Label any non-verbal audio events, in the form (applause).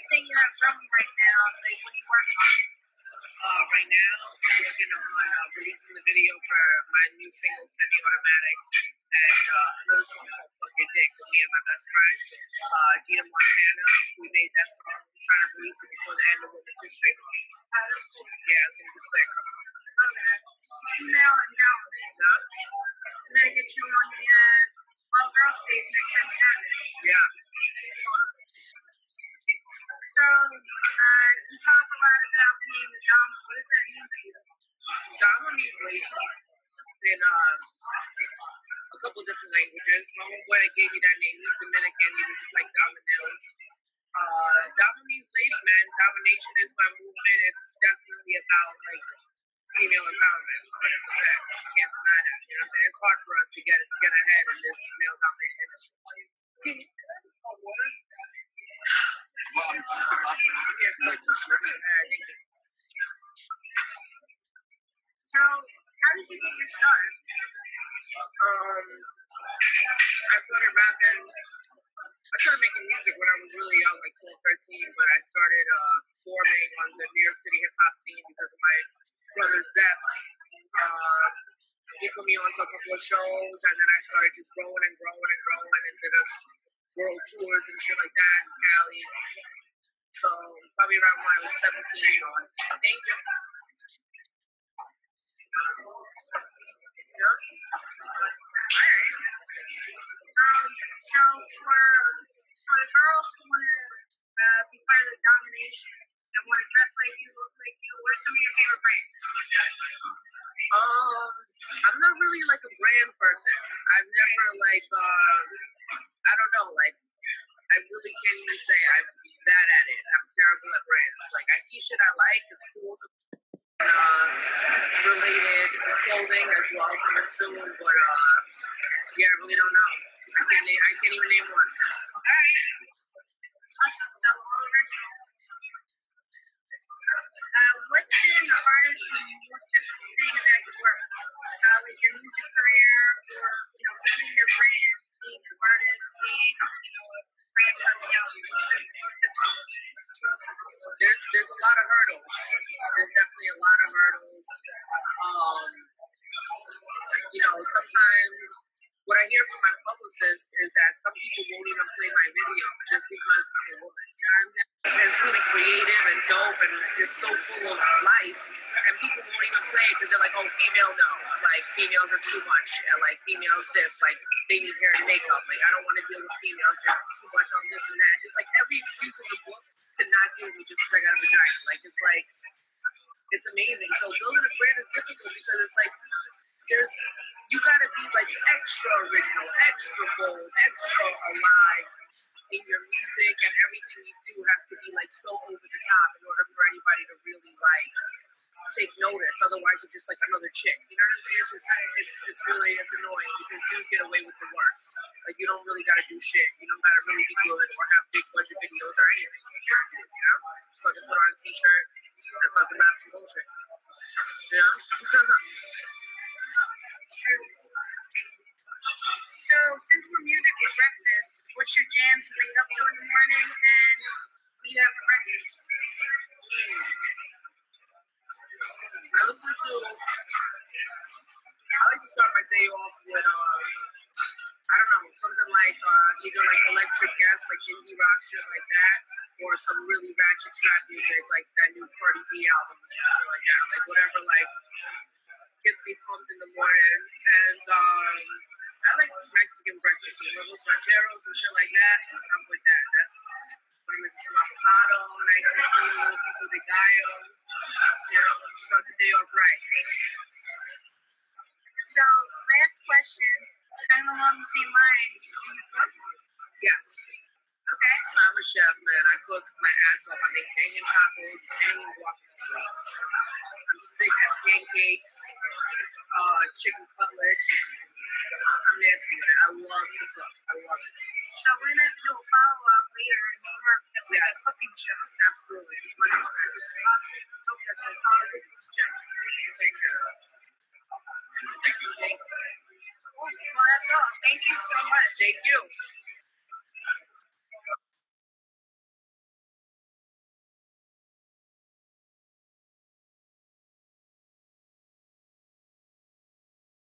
biggest thing you're from right now? Like, what are you working on? Uh, right now, I'm working on uh, releasing the video for my new single, Semi-Automatic, and uh, another song called Fuck Your Dick with me and my best friend, uh, Gina Montana. We made that song, We're trying to release it before the end of Women's History Month. Oh, that's cool. Yeah, it's gonna be sick. Okay. Female empowerment. Yeah. We're gonna get you on the uh, all girl stage next time we have it. Yeah. So, uh, you talk a lot about being a dom. What does that mean to you? Dama means lady in uh, a couple different languages. My homeboy that gave me that name, he's Dominican. He was just like Dominos. Uh, Dama means lady, man. Domination is my movement. It's definitely about like female empowerment, 100. percent You can't deny that. You know what I'm saying? It's hard for us to get get ahead in this male-dominated industry. (laughs) So how did you get your start? Um, I started rapping. I started making music when I was really young, like 12, 13, but I started uh, performing on the New York City hip hop scene because of my brother Zeps. Uh, he put me onto a couple of shows, and then I started just growing and growing and growing into the world tours and shit like that in Cali. So probably around when I was 17 on. Thank you. Um, so for for the girls who want to uh, be part of the domination and want to dress like you, look like you, what are some of your favorite brands? Um, I'm not really like a brand person. I've never like uh, I don't know, like I really can't even say I'm bad at it. I'm terrible at brands. Like I see shit I like, it's cool. Uh, related clothing as well coming soon, but uh, yeah, I really don't know. I can't I can't even name one. All right. Awesome. So original. What's been the hardest and most difficult thing about your work? Uh, like your music career or, you know, building your brand, being an artist, being, you know, brand personality. There's there's a lot of hurdles. There's definitely a lot of hurdles. Um, you know, sometimes what I hear from my publicist is that some people won't even play my video just because I'm a woman. You know what I'm saying? It's really creative and dope and just so full of life. And people won't even play it because they're like, oh, female, no. Like, females are too much. And like, females this. Like, they need hair and makeup. Like, I don't want to deal with females. They're too much on this and that. Just like every excuse in the book to not deal with me just because I got a vagina. Like, it's like, it's amazing. So building a brand is difficult because it's like, there's, you gotta be like extra original, extra bold, extra alive in your music and everything you do has to be like so over the top in order for anybody to really like take notice. Otherwise, you're just like another chick. You know what I'm saying? It's just it's it's really it's annoying because dudes get away with the worst. Like you don't really gotta do shit. You don't gotta really be good or have big budget videos or anything. You know, just fucking put on a t-shirt and fucking rap some bullshit. Know? (laughs) So, since we're music for breakfast, what's your jam to wake up to in the morning and you have for breakfast? I listen to. I like to start my day off with uh, I don't know, something like uh, either like electric guest, like indie rock shit like that, or some really ratchet trap music like that new Cardi B album or something like that. Like whatever like gets me pumped in the morning. And um, I like Mexican breakfast and huevos rancheros and shit like that. I'm with that. That's put them into some avocado, nice and clean, little pico de gallo. You know, start the day off right. So, last question, kind of along the same lines. Do you cook? Yes. Okay. I'm a chef, man. I cook my ass off. I make banging tacos, banging guacamole. I'm sick of pancakes, uh, chicken cutlets. I'm nasty, man. I love to cook. I love it. So, we're going to have to do a follow up later in New York. That's like Yes. a cooking show. Absolutely. 100%. Hope that's a holiday. Take care. Thank you. Well, that's all. Thank you so much. Thank you.